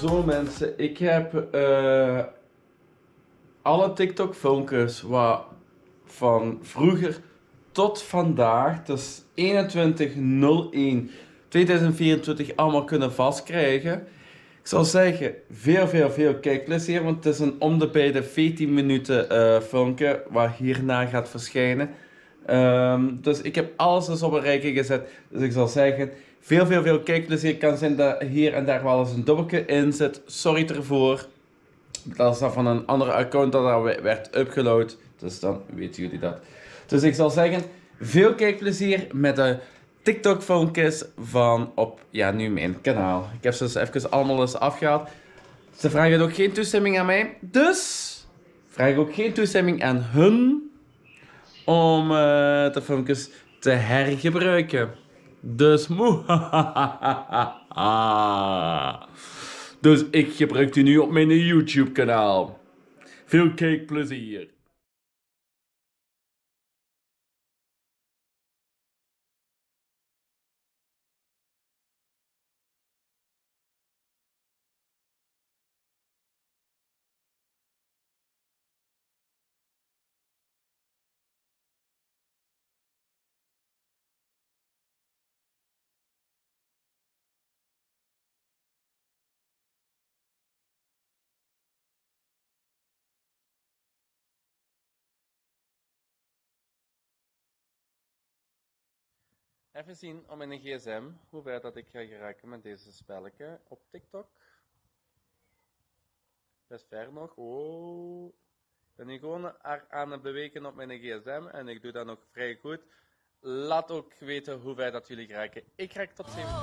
Zo mensen, ik heb eh, alle TikTok filmpjes wat van vroeger tot vandaag, dus 21.01.2024 allemaal kunnen vastkrijgen. Ik zal zeggen, veel, veel, veel kijkplezier, want het is een om de bij de 14 minuten eh, filmpje wat hierna gaat verschijnen. Ehm, dus ik heb alles dus op een rijtje gezet. Dus ik zal zeggen, veel, veel, veel kijkplezier. kan zijn dat hier en daar wel eens een dubbeltje in zit. Sorry ervoor. Dat is dan van een andere account dat daar werd upgeload. Dus dan weten jullie dat. Dus ik zal zeggen, veel kijkplezier met de TikTok filmpjes van op, ja, nu mijn kanaal. Ik heb ze dus even allemaal eens afgehaald. Ze vragen ook geen toestemming aan mij. Dus vraag ook geen toestemming aan hun om uh, de filmpjes te hergebruiken. Dus. Dus ik gebruik die nu op mijn YouTube kanaal. Veel kijkplezier. Even zien op mijn gsm hoe ver dat ik ga geraken met deze spelletje op TikTok. Best ver nog. Oh. Ik ben nu gewoon aan het bewegen op mijn gsm en ik doe dat nog vrij goed. Laat ook weten hoe ver dat jullie geraken. Ik raak tot 17.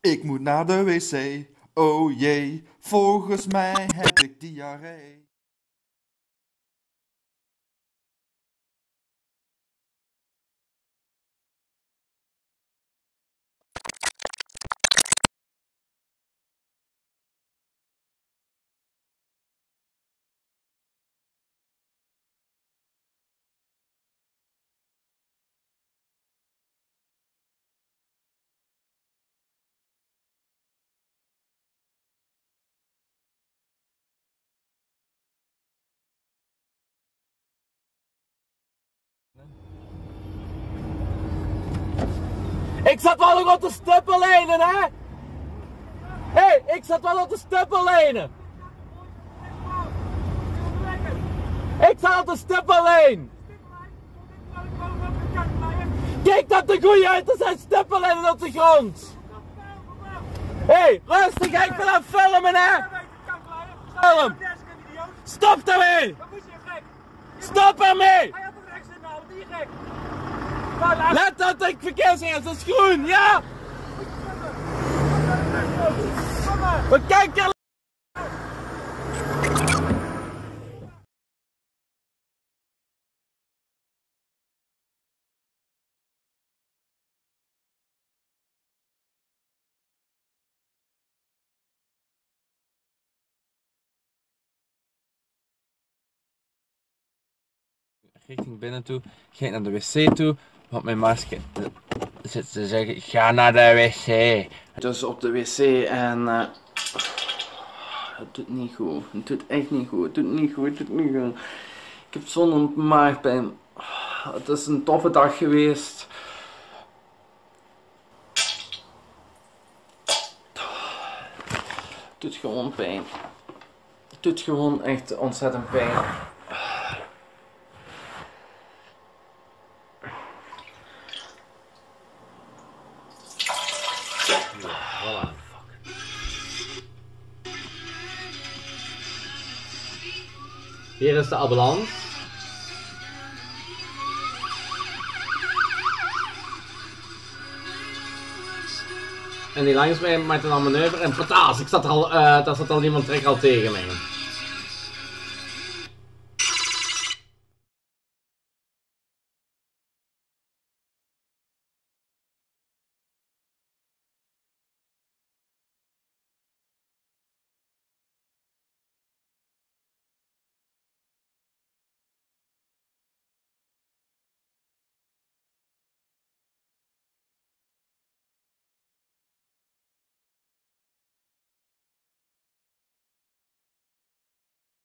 Ik moet naar de wc. Oh jee, volgens mij heb ik diarree. Zat wel nog op de stippellijnen, hè? Hé, hey, ik zat wel op de stippellijnen. Ik zat op de stippellijn. Kijk dat de goeie uit, er zijn stippellijnen op de grond. Hé, hey, rustig, ik ben aan het filmen, hè? Film. Stop daarmee! Stop ermee! Let dat ik verkeersregels, dat is groen, ja! We kijken richting binnen toe, ga naar de wc toe, want mijn masker zit te zeggen, ga naar de wc. Dus op de wc en uh, het doet niet goed, het doet echt niet goed, het doet niet goed, het doet niet goed. Ik heb zo'n maagpijn. Het is een toffe dag geweest. Het doet gewoon pijn. Het doet gewoon echt ontzettend pijn. Hier is de ambulance. En die langs mij met een manoeuvre en pataas, ik zat al, uh, daar zat al iemand trek al tegen mij.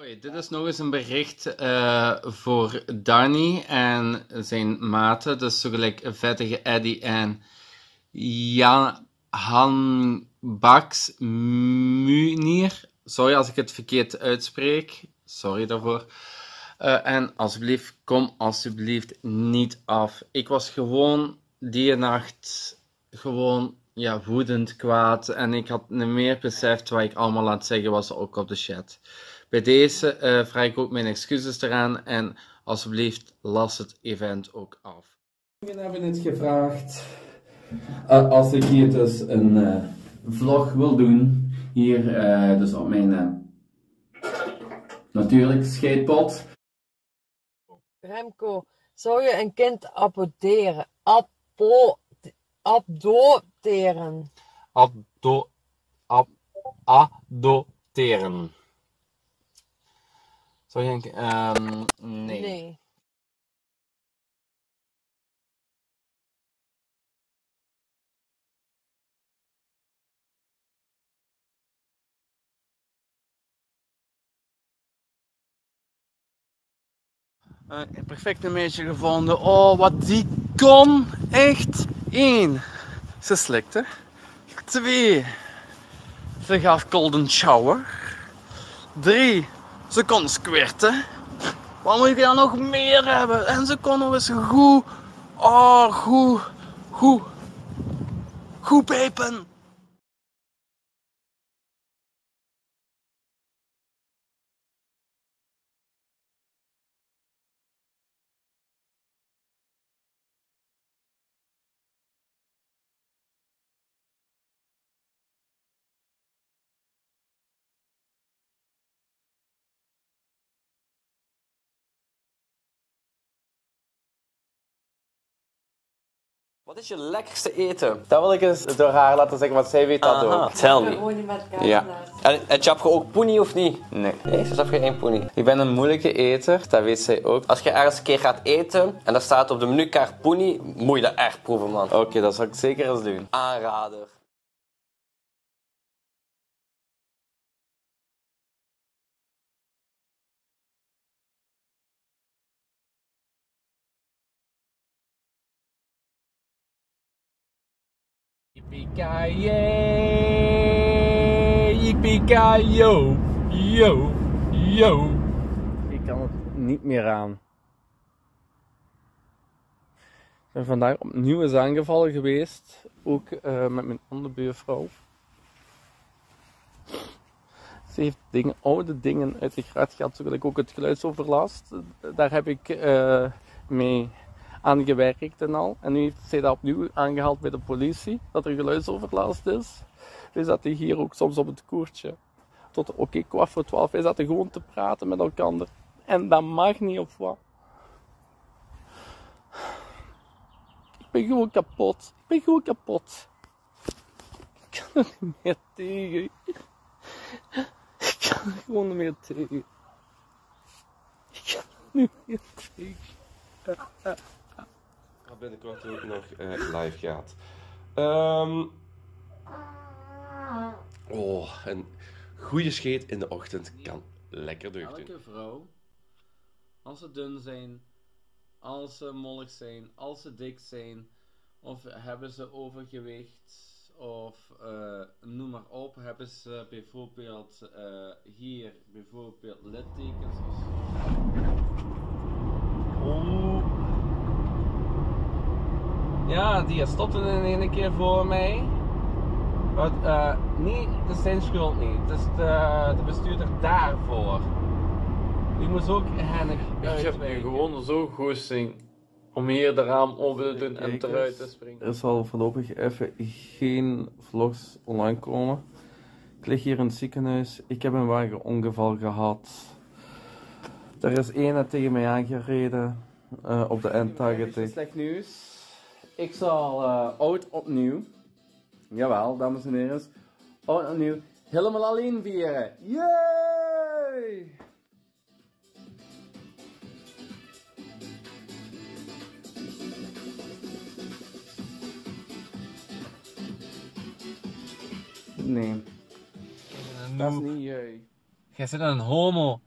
Dit is nog eens een bericht eh, voor Danny en zijn maten. Dus zo gelijk Vettige Eddy en Jan Han Baks Munier. Sorry als ik het verkeerd uitspreek. Sorry daarvoor. Eh, en alsjeblieft, kom alsjeblieft niet af. Ik was gewoon die nacht gewoon ja, woedend, kwaad. En ik had niet meer beseft wat ik allemaal aan het zeggen was, ook op de chat. Bij deze eh, vraag ik ook mijn excuses eraan. En alsjeblieft, las het event ook af. We hebben het gevraagd. Eh, als ik hier dus een eh, vlog wil doen, hier dus op mijn natuurlijk skatepot. Remco, zou je een kind adopteren? Ado, ab, adopteren. Zou je een... ehm, nee. Nee. Eh, een perfecte meisje gevonden. Oh, wat die kon. Echt. Eén. Ze slikte. Twee. Ze gaf golden shower. Drie. Ze kon squirten. Wat moet je dan nog meer hebben? En ze kon eens goed. Oh, goed. Goed. Goed pepen. Wat is je lekkerste eten? Dat wil ik eens door haar laten zeggen, want zij weet dat Aha, ook. tell me. Gewoon niet met elkaar Ja. En, en chap je ook poenie of niet? Nee. Nee, ze snap je één poenie. Ik ben een moeilijke eter, dat weet zij ook. Als je ergens een keer gaat eten en daar staat op de menukaart poenie, moet je dat echt proeven, man. Oké, dat zal ik zeker eens doen. Aanrader. Yippie-ki-yo, yo. Ik kan het niet meer aan. Ik ben vandaag opnieuw eens aangevallen geweest. Ook eh, met mijn andere buurvrouw. Ze heeft dingen, oude dingen uit de graad gehad, zoals ook het geluidsoverlast. Daar heb ik eh, mee aan gewerkt en al. En nu heeft zij dat opnieuw aangehaald bij de politie, dat er geluidsoverlast is. We zaten hier ook soms op het koertje. Tot oké, kwart voor twaalf. Wij zaten gewoon te praten met elkaar. En dat mag niet of wat. Ik ben gewoon kapot. Ik ben gewoon kapot. Ik kan er niet meer tegen. Ik kan er gewoon niet meer tegen. Ik kan er niet meer tegen. Binnenkort ook nog eh, live gaat. Ehm, oh, een goede scheet in de ochtend kan lekker deugd doen. Elke vrouw, als ze dun zijn, als ze mollig zijn, als ze dik zijn, of hebben ze overgewicht, of eh, noem maar op, hebben ze bijvoorbeeld eh, hier bijvoorbeeld littekens of zo. Ja, die stopte in één keer voor mij. Maar eh, niet, het is zijn schuld niet. Het is de, de bestuurder daarvoor. Die moest ook hennig Ik heb nu gewoon zo goesting om hier de raam open te doen en eruit te springen. Er zal voorlopig even geen vlogs online komen. Ik lig hier in het ziekenhuis. Ik heb een wagenongeval gehad. Er is ene tegen mij aangereden eh, op de N80. Slecht nieuws. Ik zal eh, oud opnieuw. Jawel, dames en heren. Oud opnieuw. Helemaal alleen vieren. Yay! Nee, dat is niet jij. Jij bent een homo.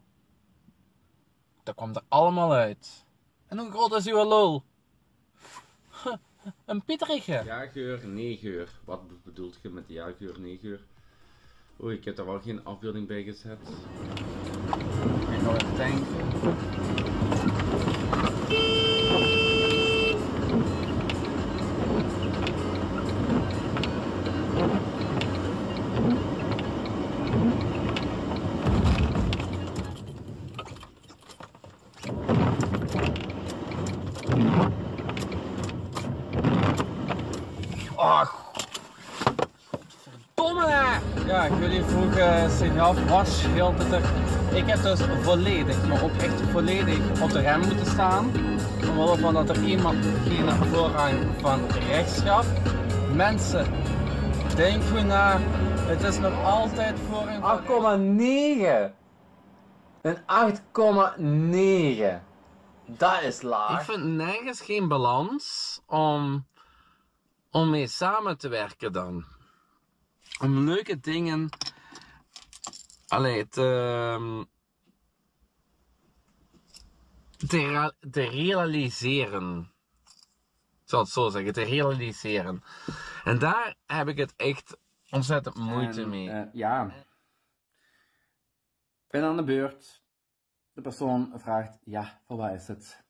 dat komt er allemaal uit. En hoe groot is uw lul? Een pieterige. Ja-geur, nee-geur. Wat be- bedoelt je met ja-geur, nee-geur? Oei, ik heb daar wel geen afbeelding bij gezet. Ik ga even denken. Ach, Verdomme hè! Ja, ik wil je was scheelt het er? Ik heb dus volledig, maar ook echt volledig op de rem moeten staan. Omwille van dat er iemand geen voorrang van rechts gaf. Mensen, denk goed na. Het is nog altijd voorrang van 8,9. Een 8,9. Dat is laag. Ik vind nergens geen balans om, om mee samen te werken dan. Om leuke dingen allee, te, ehm, te, rea- te realiseren. Ik zal het zo zeggen, te realiseren. En daar heb ik het echt ontzettend moeite En, mee. eh, ja. Ik ben aan de beurt. De persoon vraagt, ja, voor wat is het?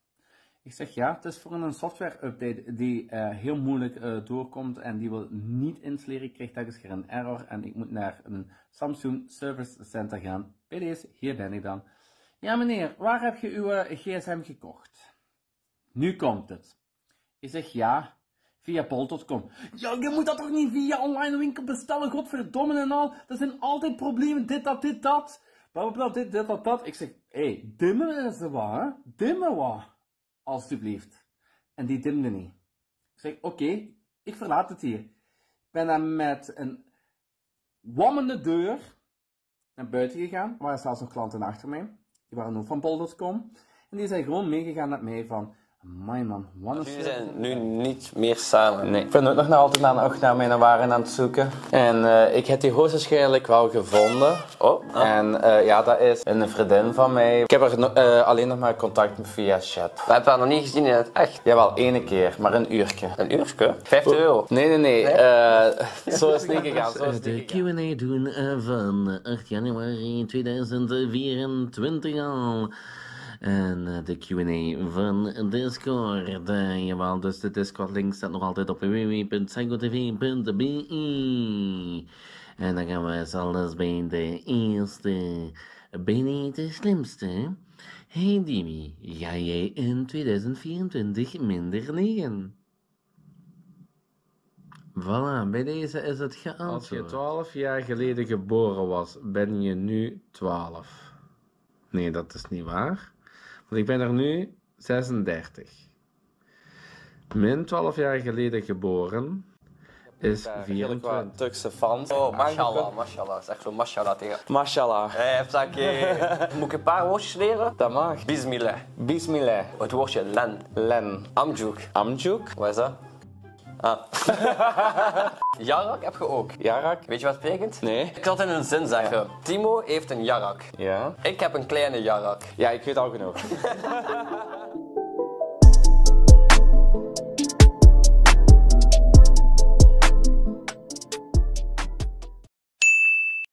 Ik zeg ja, het is voor een software update die eh, heel moeilijk eh, doorkomt en die wil niet installeren. Ik krijg telkens keer een error en ik moet naar een Samsung Service Center gaan. Deze, hier ben ik dan. Ja meneer, waar heb je uw eh, gsm gekocht? Nu komt het. Ik zeg ja, via bol.com. Ja, je moet dat toch niet via online winkel bestellen, godverdomme en al. Er zijn altijd problemen, dit, dat, dit, dat. Blablabla, dit, dit, dat, dat. Ik zeg, hé, hey, dimmen is er hè? Dimmen wat. Alsjeblieft. En die dimde niet. Ik zeg, oké, ik verlaat het hier. Ik ben dan met een wammende deur naar buiten gegaan. Er waren zelfs nog klanten achter mij. Die waren ook van bol.com. En die zijn gewoon meegegaan met mij van... Amai man, Jullie service." zijn nu niet meer samen. Nee, ik ben ook nog naar altijd naar, ook naar mijn waren aan het zoeken. En eh, ik heb die hoogstwaarschijnlijk wel gevonden. Oh, En eh, ja, dat is een vriendin van mij. Ik heb er no- eh, alleen nog maar contact met via chat. we hebben haar nog niet gezien in het echt. Jawel, ene keer, maar een uurtje. Een uurtje? 50 euro. Nee, nee, nee. eh, zo is het niet gegaan. Zo is het de niet gegaan. Q&A doen van 8 januari 2024 al. En eh, de Q&A van Discord. eh, jawel, dus de Discord-link staat nog altijd op www.psychotv.be. En dan gaan we zelfs bij de eerste, ben niet de slimste. Hey Dimi, ga jij in 2024 minder liggen? Voilà, bij deze is het geantwoord. Als je 12 jaar geleden geboren was, ben je nu 12. Nee, dat is niet waar. Want ik ben er nu 36. Min 12 jaar geleden geboren is Redelijk wat 24. Turkse fans. Oh, mashallah, mashallah. Zeg zo mashallah tegen. Mashallah. Hé, Psaki. Moet ik een paar woordjes leren? Dat mag. Bismillah. Bismillah. Het woordje len. Len. Amjuk. Amjuk. Wat is dat? Ah. Jarak heb je ook. Jarak. Weet je wat het betekent? Nee. Ik zal het in een zin zeggen. Timo heeft een jarak. Ja. Ik heb een kleine jarak. Ja, ik weet al genoeg.